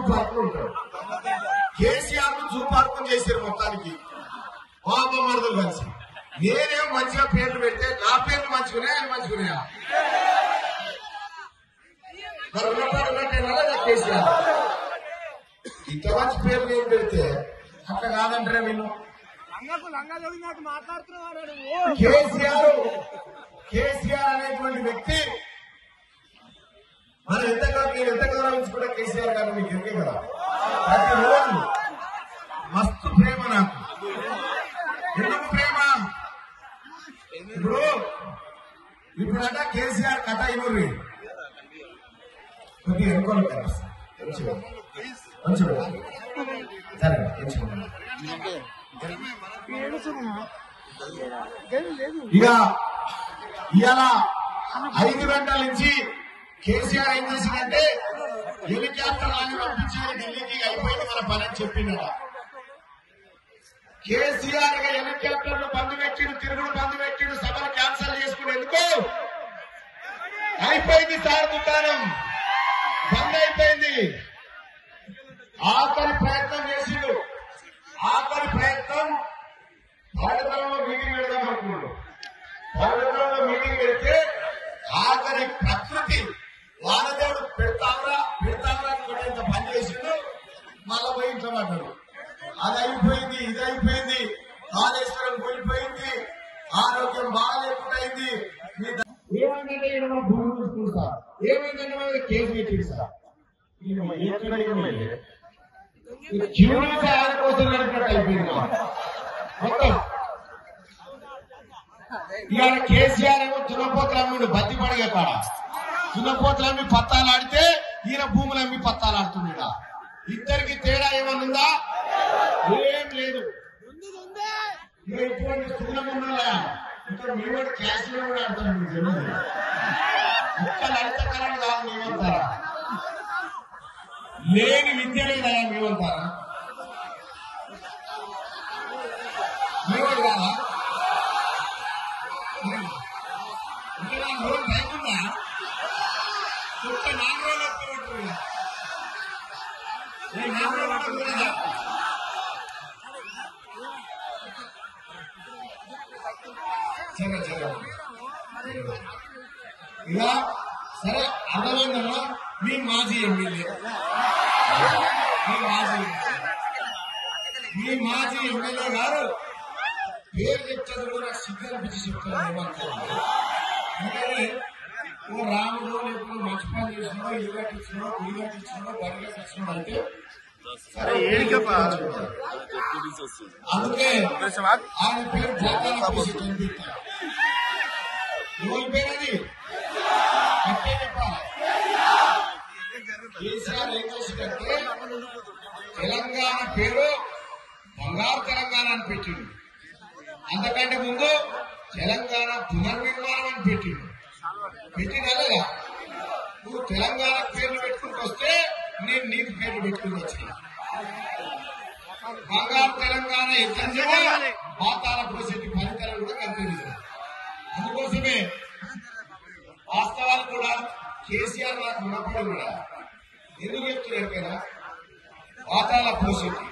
Zoo park ఉంటాడు కేసీఆర్ను zoo park చేశారు మొత్తానికి. బాబా మరదలు కలిసి. నేనేం మంచిగా పేర్లు పెడితే నా పేర్లు మంచిగున్నాయా ఆయన మంచిగున్నాయా మరి ఉన్నట్టేనా లేదా కేసీఆర్? ఇంత మంచి పేర్లు ఏం పెడితే అట్లా కాదంటారా నువ్వు కేసీఆర్ కేసీఆర్ అనేటువంటి వ్యక్తి మనం ఎంత కాదు నేను నుంచి కూడా కేసీఆర్ గారు మీకు ఎరికే కదా? ప్రతి రోజు మస్తు ప్రేమ నాకు. ఎందుకు ప్రేమ? ఇప్పుడు ఇప్పుడట కేసీఆర్ కథ ఇవ్వరు కొద్దిగా ఎన్నుకోవాలి కదా? మంచిగా సరే ఇక ఇవాళ ఐదు గంటల నుంచి కేసీఆర్ ఏం చేసిందంటే హెలికాప్టర్ లాంటి పంపించారు ఢిల్లీకి అయిపోయింది మన పని అని చెప్పిందట కేసీఆర్గా హెలికాప్టర్ను బంద్ పెట్టిడు తిరుగుడు బంద్ పెట్టిడు సభను క్యాన్సిల్ చేసుకుని ఎందుకు అయిపోయింది సార్ దుకాణం. బంద్ అయిపోయింది. ఆఖరి ప్రయత్నం చేసిండు. ఆఖరి ప్రయత్నం మళ్ళా అది అయిపోయింది ఇది అయిపోయింది కాళేశ్వరం కూలిపోయింది. ఆరోగ్యం బాగాలేకుండా అయింది ఏమైందంటే ఈయన భూమి చూసుకుంటు. ఏమైందంటే మా కేసు పెట్టింది సార్. ఎక్కడ ఆయన కోసం అయిపోయింది మొత్తం. ఇవాళ కేసీఆర్ ఏమో బతి పడిగే కాడ దున్నపోతులు పత్తాలు ఆడితే ఈయన భూములమ్మి పత్తాలు ఆడుతున్నాడా ఇద్దరికి తేడా ఏమన్నా ఉందా ఏం లేదు. ఇక ఇటువంటి స్థితిలో ఉన్నారా ఇంకా క్యాష్లో కూడా ఆడతారు మీకు తెలియదు. ఇంకా కాదు మేమంటారా లేని విద్య లేదా మేమంటారా మేవాడు కాదా? ఇంకా నాకు రోజు నాలుగు రోజులు ఇలా సరే అదనంగా మీ మాజీ ఎమ్మెల్యే మీ మాజీ మీ మాజీ ఎమ్మెల్యే గారు పేరు చెప్తారు కూడా నాకు సిగ్గు అనిపించి ఎందుకంటే ఓ రాముడు లేకపోతే మంచి పని చేసినాడో ఇల్లు కట్టించినాడో గుడి కట్టించినాడో బడి కట్టించినాడో అంటే అందుకే ఆయన పేరు ఎవరి పేరు అది? అంతే చెప్పాలి కేసీఆర్ ఏం చేసిందంటే తెలంగాణ పేరు బంగారు తెలంగాణ అని పెట్టిండు. అంతకంటే ముందు తెలంగాణ పునర్నిర్మాణం అని పెట్టిండు. పెట్టిందా లేదా? నువ్వు తెలంగాణ పేర్లు పెట్టుకుంటూ వస్తే నేను నీకు పేరు పెట్టుకుని వచ్చిన. బంగారు తెలంగాణ ఎక్కడ పాతాల పోసేటి ఫలితాలు కూడా కనిపించారు అందుకోసమే వాస్తవాలు కూడా కేసీఆర్ నాకు ఉన్నప్పుడు కూడా ఎందుకు చెప్తున్నారు కదా? పాతాల పోసేటి